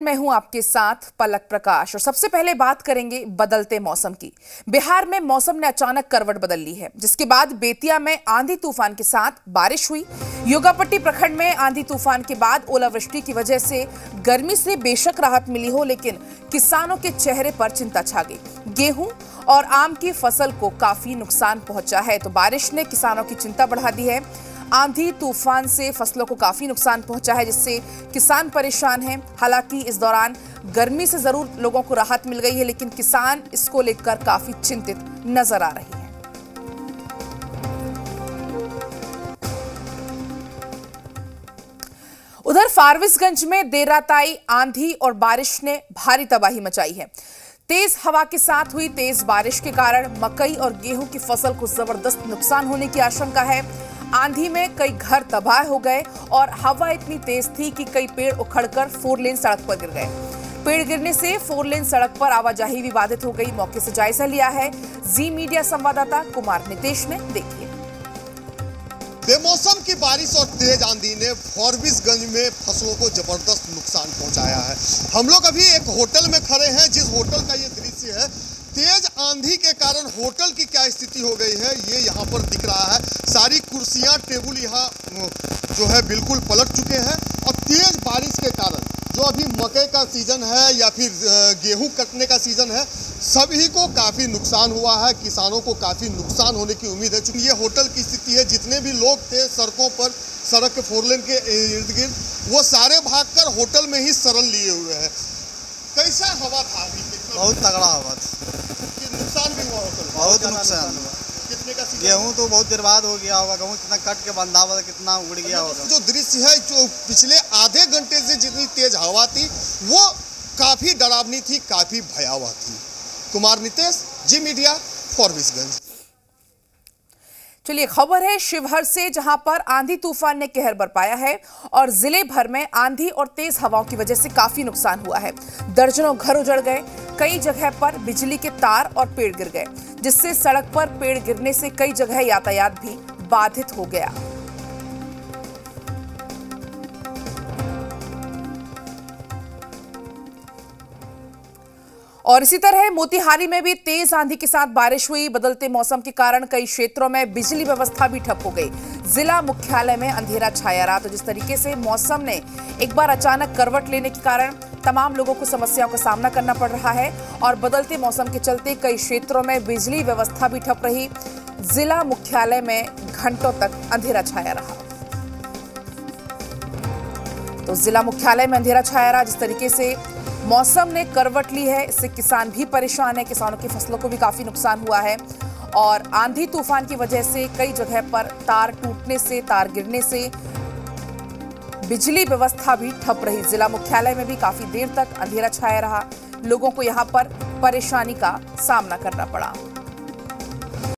मैं हूँ आपके साथ पलक प्रकाश और सबसे पहले बात करेंगे बदलते मौसम की। बिहार में मौसम ने अचानक करवट बदल ली है, जिसके बाद बेतिया में आंधी तूफ़ान के साथ बारिश हुई। योगापट्टी प्रखंड में आंधी तूफ़ान के बाद ओलावृष्टि की वजह से गर्मी से बेशक राहत मिली हो, लेकिन किसानों के चेहरे पर चिंता छा गई। गेहूँ और आम की फ़सल को काफ़ी नुकसान पहुँचा है तो बारिश ने किसानों की चिंता बढ़ा दी है। आंधी, तूफ़ान से फ़सलों को काफ़ी नुकसान पहुँचा है, जिससे किसान परेशान हैं। हालाँकि इस दौरान गर्मी से ज़रूर लोगों को राहत मिल गई है, लेकिन किसान इसको लेकर काफ़ी चिंतित नज़र आ रहे हैं। उधर फारबिसगंज में देर रात आई आंधी और बारिश ने भारी तबाही मचाई है। तेज हवा के साथ हुई तेज बारिश के कारण मकई और गेहूँ की फ़सल को ज़बरदस्त नुकसान होने की आशंका है। आंधी में कई घर तबाह हो गए और हवा इतनी तेज थी कि कई पेड़ उखड़कर फोर लेन सड़क पर गिर गए। पेड़ गिरने से फोर लेन सड़क पर आवाजाही भी बाधित हो गई। मौके से जायजा लिया है जी मीडिया संवाददाता कुमार नितेश ने। देखिए। बेमौसम की बारिश और तेज आंधी ने फॉरबिसगंज में फ़सलों को ज़बरदस्त नुकसान पहुँचाया है। हम लोग अभी एक होटल में खड़े हैं, जिस होटल का ये तेज आंधी के कारण होटल की क्या स्थिति हो गई है, ये यहाँ पर दिख रहा है। सारी कुर्सियाँ, टेबल यहाँ जो है बिल्कुल पलट चुके हैं और तेज बारिश के कारण जो अभी मकई का सीज़न है या फिर गेहूँ कटने का सीज़न है, सभी को काफ़ी नुकसान हुआ है। किसानों को काफ़ी नुकसान होने की उम्मीद है। चूँकि ये होटल की स्थिति है, जितने भी लोग थे सड़कों पर, सड़क के फोरलेन के इर्द गिर्द, वो सारे भागकर होटल में ही शरण लिए हुए हैं। कैसा हवा था अभी? बहुत तगड़ा हवा था नुकसान भी हुआ होटल बहुत नुकसान हुआ कितने का सीज़न गेहूँ तो बहुत बर्बाद हो गया होगा गेहूँ कितना कट के बंधा हुआ कितना उड़ गया होगा। जो दृश्य है जो पिछले आधे घंटे से जितनी तेज हवा थी वो काफ़ी डरावनी थी काफ़ी भयावह थी। Kumar Nitesh Zee media Forbesganj. चलिए खबर है शिवहर से जहाँ पर आंधी तूफ़ान ने कहर बरपाया है और ज़िले भर में आंधी और तेज हवाओं की वजह से काफ़ी नुकसान हुआ है। दर्जनों घर उजड़ गए कई जगह पर बिजली के तार और पेड़ गिर गए, जिससे सड़क पर पेड़ गिरने से कई जगह यातायात भी बाधित हो गया। और इसी तरह मोतिहारी में भी तेज आंधी के साथ बारिश हुई। बदलते मौसम के कारण कई क्षेत्रों में बिजली व्यवस्था भी ठप हो गई। जिला मुख्यालय में अंधेरा छाया रहा तो जिस तरीके से मौसम ने एक बार अचानक करवट लेने के कारण तमाम लोगों को समस्याओं का सामना करना पड़ रहा है और बदलते मौसम के चलते कई क्षेत्रों में बिजली व्यवस्था भी ठप रही। जिला मुख्यालय में घंटों तक अंधेरा छाया रहा। तो जिला मुख्यालय में अंधेरा छाया रहा, जिस तरीके से मौसम ने करवट ली है, इससे किसान भी परेशान है। किसानों की फ़सलों को भी काफ़ी नुकसान हुआ है और आंधी तूफ़ान की वजह से कई जगह पर तार टूटने से, तार गिरने से बिजली व्यवस्था भी ठप रही। जिला मुख्यालय में भी काफ़ी देर तक अंधेरा छाया रहा। लोगों को यहाँ पर परेशानी का सामना करना पड़ा।